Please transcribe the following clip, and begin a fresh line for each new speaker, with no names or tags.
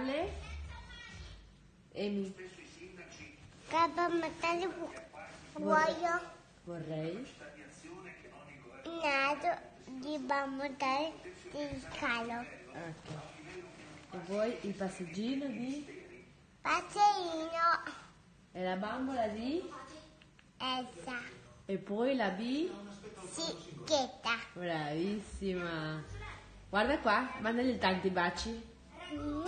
Natale? Emi,
Babbo Natale voglio
vorrei.
il naso di Babbo Natale del calo.
Ok. E vuoi il passeggino di...
Passeggino.
E la bambola di...
Elsa.
E poi la B...
Sicchetta.
Bravissima. Guarda qua, mandagli tanti baci.
Mm.